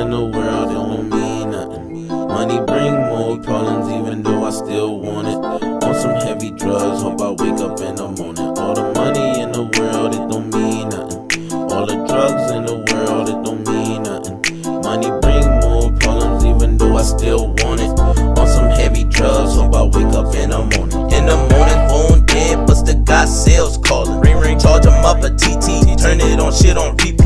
in the world, it don't mean nothing. Money bring more problems, even though I still want it. On some heavy drugs, hope I wake up in the morning. All the money in the world, it don't mean nothing. All the drugs in the world, it don't mean nothing. Money bring more problems, even though I still want it. On some heavy drugs, hope I wake up in the morning. In the morning, phone dead, but still got sales calling. Ring ring, charge 'em up a TT, turn it on, shit on people.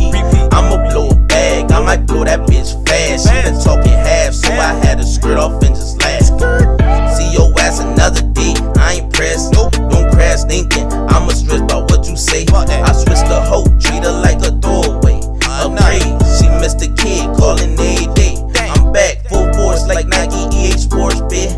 I switched the hoe, treat her like a doorway. Upgrade, she missed the kid, calling every day. I'm back, full force like Nike EA Sports, bitch.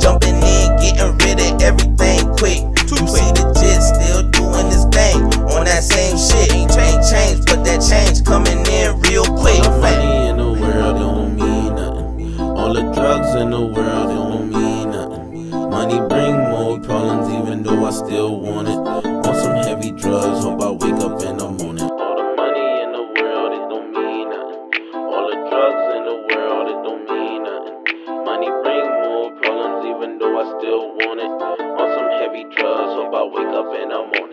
Jumping in, getting rid of everything quick. You see the jet still doing this thing on that same shit. Ain't changed, but that change coming in real quick. All the money in the world, don't mean nothing. All the drugs in the world, it don't mean nothing. Money bring more problems, even though I still want it. still want it. On some heavy drugs, hope I wake up in the morning.